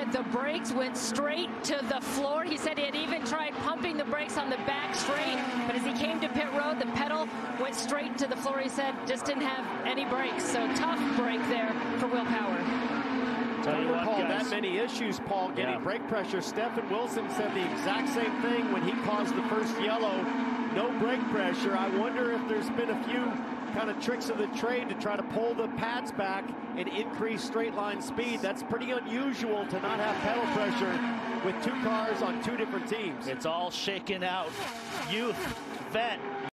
said the brakes went straight to the floor. He said he had even tried pumping the brakes on the back straight, but as he came to pit road, the pedal went straight to the floor. He said just didn't have any brakes. So tough break there for Will Power. Tell you what, Paul, that many issues, Paul, getting yeah. brake pressure. Stefan Wilson said the exact same thing when he caused the first yellow. No brake pressure. I wonder if there's been a few kind of tricks of the trade to try to pull the pads back and increase straight line speed. That's pretty unusual to not have pedal pressure with two cars on two different teams. It's all shaken out. Youth, vet,